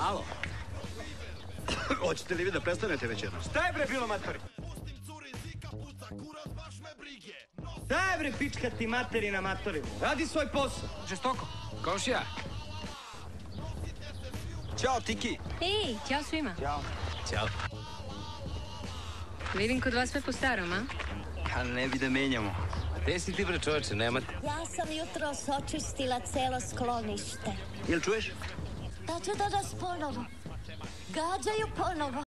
Alo. Hoćete li vi da prestanete večeras? Šta je bre bilo matori? Šta je bre pička ti materina matori? Radi svoj posao. Žestoko. Komšija. Ćao, Tiki. Ej, ćao svima. Ćao. Ćao. Vidim kod vas sve po starom, a? Pa ne bi da menjamo. Gde si ti bre čoveče, nema te. Ja sam jutros očistila celo sklonište. Jel čuješ? Da će da nas ponovo. Gađaju ponovo.